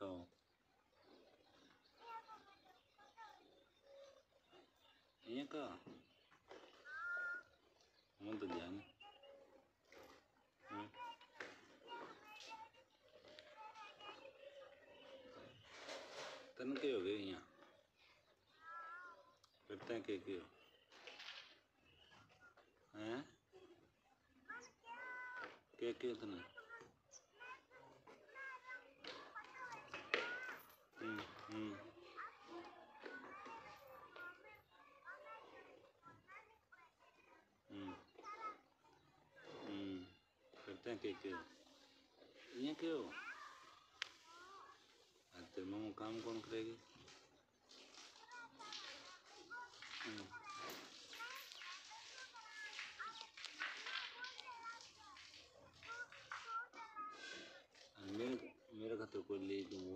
कहो ये का मन तो ध्यान तन के हो गए यहाँ करते हैं के के हैं के के तने करते हैं के के यहाँ के हो तेरे मामू काम कौन करेगी। मेरे मेरे खाते को ले दूँ